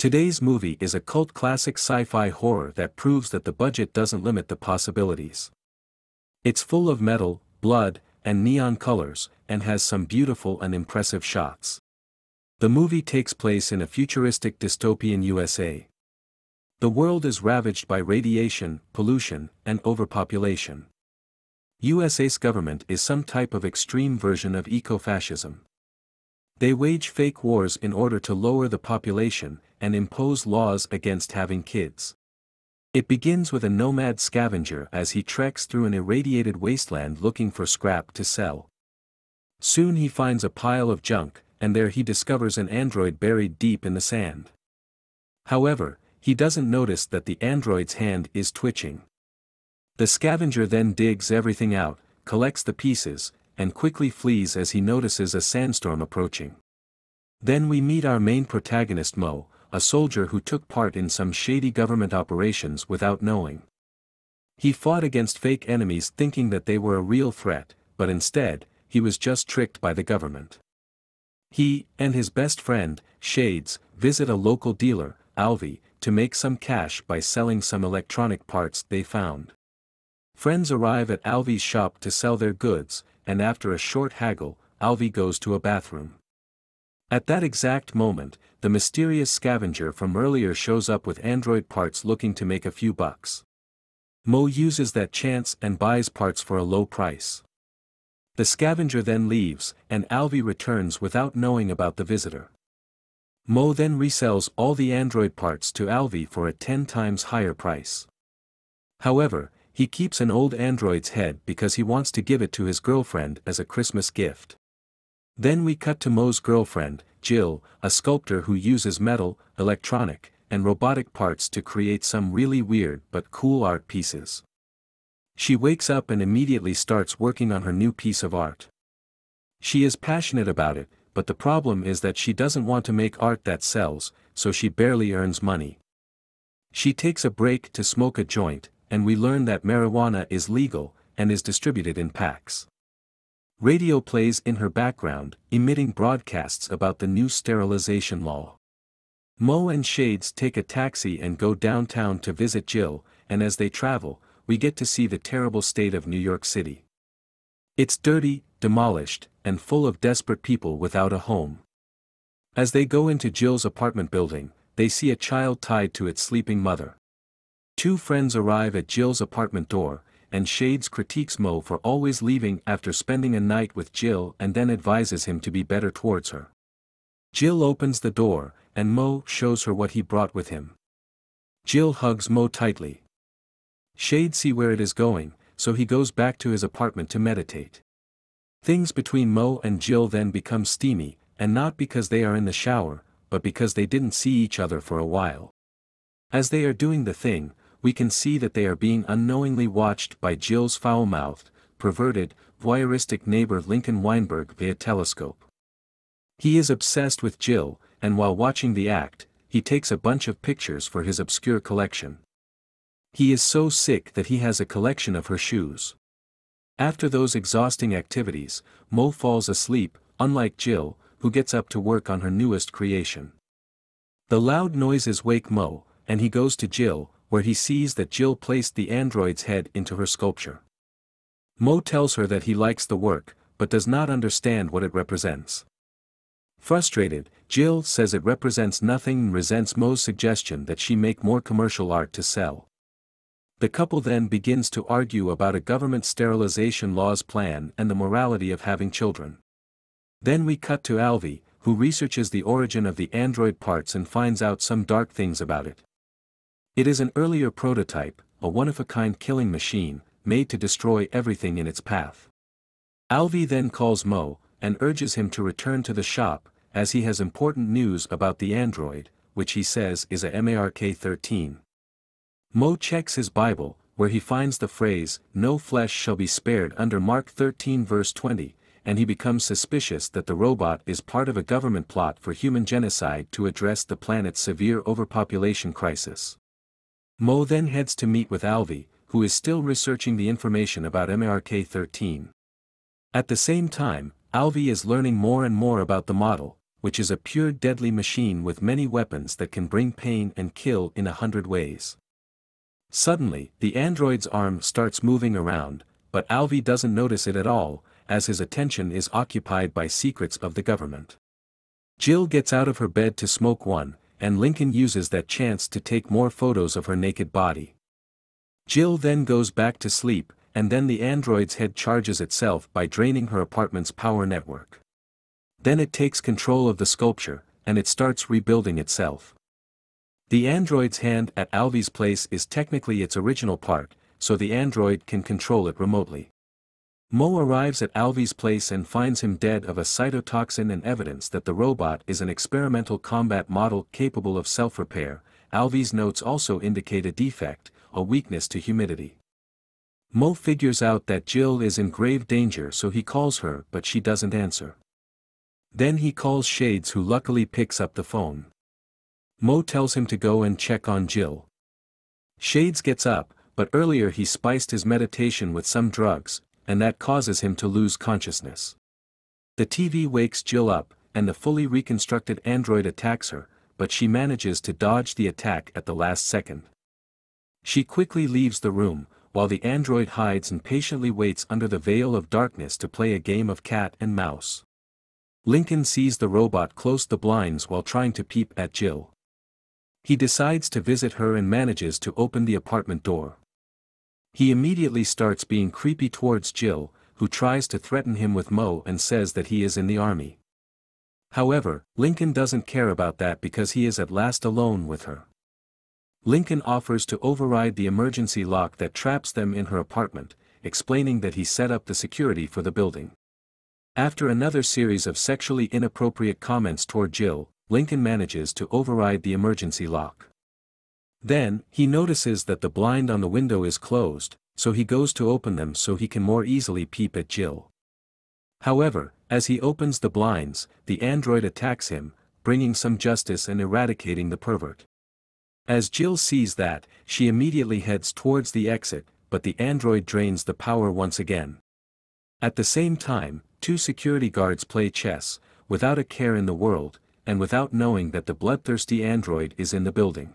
Today's movie is a cult classic sci-fi horror that proves that the budget doesn't limit the possibilities. It's full of metal, blood, and neon colors, and has some beautiful and impressive shots. The movie takes place in a futuristic dystopian USA. The world is ravaged by radiation, pollution, and overpopulation. USA's government is some type of extreme version of eco-fascism. They wage fake wars in order to lower the population and impose laws against having kids. It begins with a nomad scavenger as he treks through an irradiated wasteland looking for scrap to sell. Soon he finds a pile of junk, and there he discovers an android buried deep in the sand. However, he doesn't notice that the android's hand is twitching. The scavenger then digs everything out, collects the pieces, and quickly flees as he notices a sandstorm approaching. Then we meet our main protagonist Mo, a soldier who took part in some shady government operations without knowing. He fought against fake enemies thinking that they were a real threat, but instead, he was just tricked by the government. He, and his best friend, Shades, visit a local dealer, Alvy, to make some cash by selling some electronic parts they found. Friends arrive at Alvy's shop to sell their goods, and after a short haggle, Alvy goes to a bathroom. At that exact moment, the mysterious scavenger from earlier shows up with android parts looking to make a few bucks. Mo uses that chance and buys parts for a low price. The scavenger then leaves, and Alvy returns without knowing about the visitor. Mo then resells all the android parts to Alvy for a 10 times higher price. However, he keeps an old android's head because he wants to give it to his girlfriend as a Christmas gift. Then we cut to Mo's girlfriend, Jill, a sculptor who uses metal, electronic, and robotic parts to create some really weird but cool art pieces. She wakes up and immediately starts working on her new piece of art. She is passionate about it, but the problem is that she doesn't want to make art that sells, so she barely earns money. She takes a break to smoke a joint, and we learn that marijuana is legal, and is distributed in packs. Radio plays in her background, emitting broadcasts about the new sterilization law. Mo and Shades take a taxi and go downtown to visit Jill, and as they travel, we get to see the terrible state of New York City. It's dirty, demolished, and full of desperate people without a home. As they go into Jill's apartment building, they see a child tied to its sleeping mother. Two friends arrive at Jill's apartment door, and Shades critiques Mo for always leaving after spending a night with Jill and then advises him to be better towards her. Jill opens the door, and Mo shows her what he brought with him. Jill hugs Mo tightly. Shades see where it is going, so he goes back to his apartment to meditate. Things between Mo and Jill then become steamy, and not because they are in the shower, but because they didn't see each other for a while. As they are doing the thing, we can see that they are being unknowingly watched by Jill's foul-mouthed, perverted, voyeuristic neighbor Lincoln Wineberg via telescope. He is obsessed with Jill, and while watching the act, he takes a bunch of pictures for his obscure collection. He is so sick that he has a collection of her shoes. After those exhausting activities, Mo falls asleep, unlike Jill, who gets up to work on her newest creation. The loud noises wake Mo, and he goes to Jill, where he sees that Jill placed the android's head into her sculpture. Mo tells her that he likes the work, but does not understand what it represents. Frustrated, Jill says it represents nothing and resents Mo's suggestion that she make more commercial art to sell. The couple then begins to argue about a government sterilization law's plan and the morality of having children. Then we cut to Alvy, who researches the origin of the android parts and finds out some dark things about it. It is an earlier prototype, a one-of-a-kind killing machine, made to destroy everything in its path. Alvy then calls Mo, and urges him to return to the shop, as he has important news about the android, which he says is a MARK-13. Mo checks his Bible, where he finds the phrase, no flesh shall be spared under Mark 13 verse 20, and he becomes suspicious that the robot is part of a government plot for human genocide to address the planet's severe overpopulation crisis. Mo then heads to meet with Alvy, who is still researching the information about MARK-13. At the same time, Alvy is learning more and more about the model, which is a pure deadly machine with many weapons that can bring pain and kill in a hundred ways. Suddenly, the android's arm starts moving around, but Alvy doesn't notice it at all, as his attention is occupied by secrets of the government. Jill gets out of her bed to smoke one, and Lincoln uses that chance to take more photos of her naked body. Jill then goes back to sleep, and then the android's head charges itself by draining her apartment's power network. Then it takes control of the sculpture, and it starts rebuilding itself. The android's hand at Alvy's place is technically its original part, so the android can control it remotely. Mo arrives at Alvy's place and finds him dead of a cytotoxin and evidence that the robot is an experimental combat model capable of self-repair. Alvy's notes also indicate a defect, a weakness to humidity. Mo figures out that Jill is in grave danger so he calls her but she doesn't answer. Then he calls Shades who luckily picks up the phone. Mo tells him to go and check on Jill. Shades gets up, but earlier he spiced his meditation with some drugs, and that causes him to lose consciousness. The TV wakes Jill up, and the fully reconstructed android attacks her, but she manages to dodge the attack at the last second. She quickly leaves the room, while the android hides and patiently waits under the veil of darkness to play a game of cat and mouse. Lincoln sees the robot close the blinds while trying to peep at Jill. He decides to visit her and manages to open the apartment door. He immediately starts being creepy towards Jill, who tries to threaten him with Mo and says that he is in the army. However, Lincoln doesn't care about that because he is at last alone with her. Lincoln offers to override the emergency lock that traps them in her apartment, explaining that he set up the security for the building. After another series of sexually inappropriate comments toward Jill, Lincoln manages to override the emergency lock. Then, he notices that the blind on the window is closed, so he goes to open them so he can more easily peep at Jill. However, as he opens the blinds, the android attacks him, bringing some justice and eradicating the pervert. As Jill sees that, she immediately heads towards the exit, but the android drains the power once again. At the same time, two security guards play chess, without a care in the world, and without knowing that the bloodthirsty android is in the building.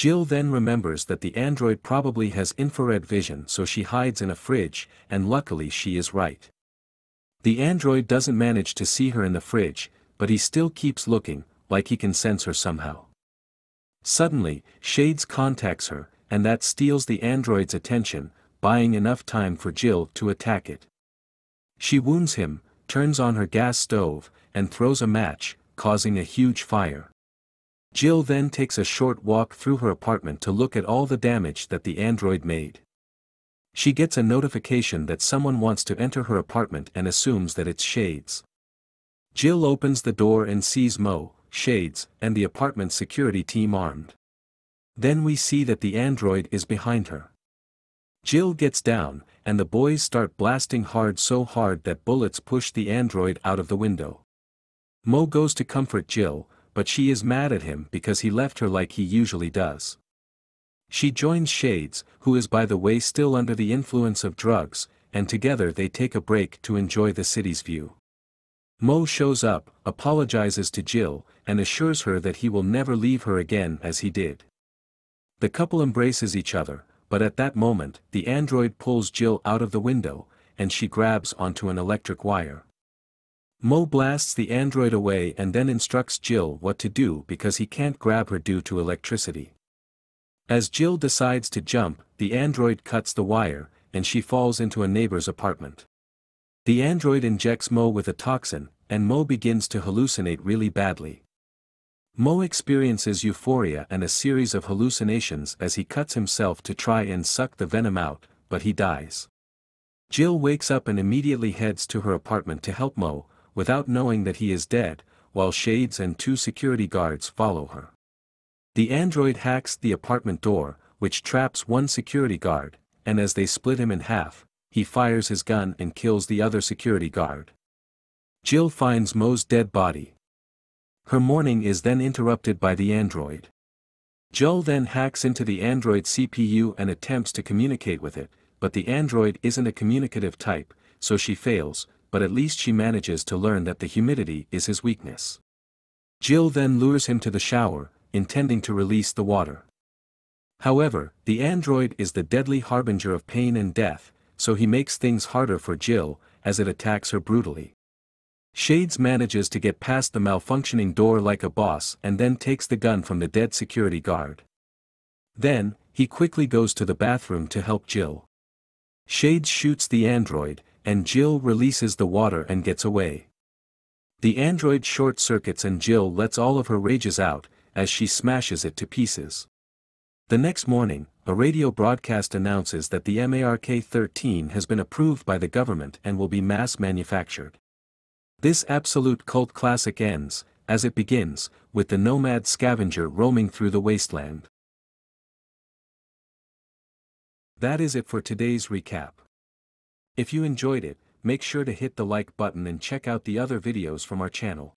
Jill then remembers that the android probably has infrared vision so she hides in a fridge, and luckily she is right. The android doesn't manage to see her in the fridge, but he still keeps looking, like he can sense her somehow. Suddenly, Shades contacts her, and that steals the android's attention, buying enough time for Jill to attack it. She wounds him, turns on her gas stove, and throws a match, causing a huge fire. Jill then takes a short walk through her apartment to look at all the damage that the android made. She gets a notification that someone wants to enter her apartment and assumes that it's Shades. Jill opens the door and sees Mo, Shades, and the apartment security team armed. Then we see that the android is behind her. Jill gets down, and the boys start blasting hard so hard that bullets push the android out of the window. Mo goes to comfort Jill, but she is mad at him because he left her like he usually does. She joins Shades, who is by the way still under the influence of drugs, and together they take a break to enjoy the city's view. Mo shows up, apologizes to Jill, and assures her that he will never leave her again as he did. The couple embraces each other, but at that moment, the android pulls Jill out of the window, and she grabs onto an electric wire. Mo blasts the android away and then instructs Jill what to do because he can't grab her due to electricity. As Jill decides to jump, the android cuts the wire, and she falls into a neighbor's apartment. The android injects Mo with a toxin, and Mo begins to hallucinate really badly. Mo experiences euphoria and a series of hallucinations as he cuts himself to try and suck the venom out, but he dies. Jill wakes up and immediately heads to her apartment to help Mo, without knowing that he is dead, while Shades and two security guards follow her. The android hacks the apartment door, which traps one security guard, and as they split him in half, he fires his gun and kills the other security guard. Jill finds Mo's dead body. Her mourning is then interrupted by the android. Jill then hacks into the android CPU and attempts to communicate with it, but the android isn't a communicative type, so she fails, but at least she manages to learn that the humidity is his weakness. Jill then lures him to the shower, intending to release the water. However, the android is the deadly harbinger of pain and death, so he makes things harder for Jill, as it attacks her brutally. Shades manages to get past the malfunctioning door like a boss and then takes the gun from the dead security guard. Then, he quickly goes to the bathroom to help Jill. Shades shoots the android, and Jill releases the water and gets away. The android short circuits and Jill lets all of her rages out, as she smashes it to pieces. The next morning, a radio broadcast announces that the MARK-13 has been approved by the government and will be mass manufactured. This absolute cult classic ends, as it begins, with the nomad scavenger roaming through the wasteland. That is it for today's recap. If you enjoyed it, make sure to hit the like button and check out the other videos from our channel.